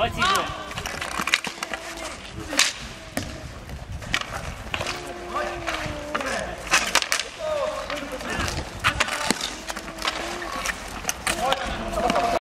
我要记住。